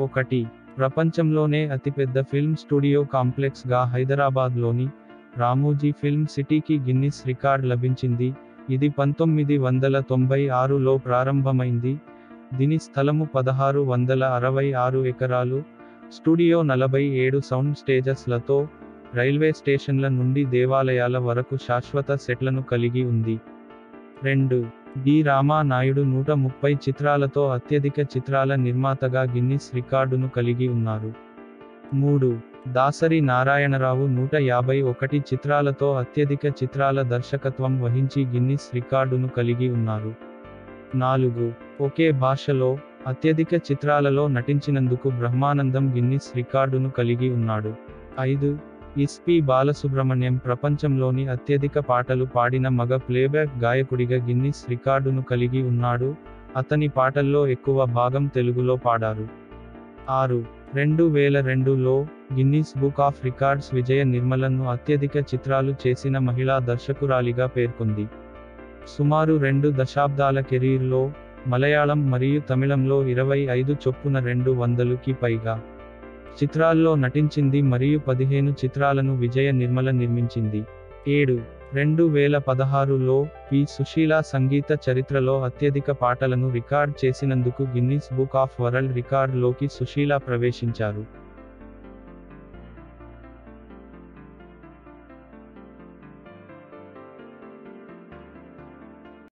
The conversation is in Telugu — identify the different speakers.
Speaker 1: ఒకటి ప్రపంచంలోనే అతిపెద్ద ఫిల్మ్ స్టూడియో కాంప్లెక్స్గా హైదరాబాద్లోని రామోజీ ఫిల్మ్ సిటీకి గిన్నిస్ రికార్డ్ లభించింది. ఇది పంతొమ్మిది వందల తొంభై ఆరులో ప్రారంభమైంది. దీని స్థలము పదహారు వందల అరవై ఆరు ఎకరాలు. స్టూడియో నలభై ఏడు సౌండ్ స్టేజెస్లతో రైల్వే స్టేషన్ల నుండి దేవాలయాల వరకు శాశ్వత సెట్లను కలిగి ఉంది. రెండు డి. రామానాయుడు నూట ముప్పై చిత్రాలతో అత్యధిక చిత్రాల నిర్మాతగా గిన్నిస్ రికార్డును కలిగి ఉన్నారు. మూడు. దాసరి నారాయణరావు నూట యాభై ఒకటి చిత్రాలతో అత్యధిక చిత్రాల దర్శకత్వం వహించి గిన్నిస్ రికార్డును కలిగి ఉన్నారు. నాలుగు. ఒకే భాషలో అత్యధిక చిత్రాలలో నటించినందుకు బ్రహ్మానందం గిన్నిస్ రికార్డును కలిగి ఉన్నాడు. ఐదు. ఎస్పి బాలసుబ్రహ్మణ్యం ప్రపంచంలోని అత్యధిక పాటలు పాడిన మగ ప్లేబ్యాక్ గాయకుడిగా గిన్నిస్ రికార్డును కలిగి ఉన్నాడు. అతని పాటల్లో ఎక్కువ భాగం తెలుగులో పాడారు. ఆరు. రెండు వేల రెండులో Guinness book of records Vijaya నిర్మలను అత్యధిక చిత్రాలు చేసిన మహిళా దర్శకురాలిగా పేర్కొంది. సుమారు రెండు దశాబ్దాల కెరీర్లో మలయాళం మరియు తమిళంలో ఇరవై ఐదు చొప్పున రెండు వందలుకి పైగా చిత్రాల్లో నటించింది మరియు పదిహేను చిత్రాలను విజయ నిర్మల నిర్మించింది. ఏడు రెండు వేల పదహారులో పి. సుశీల సంగీత చరిత్రలో అత్యధిక పాటలను రికార్డ్ చేసినందుకు గిన్నిస్ బుక్ ఆఫ్ వరల్డ్ రికార్డ్లోకి సుశీల ప్రవేశించారు.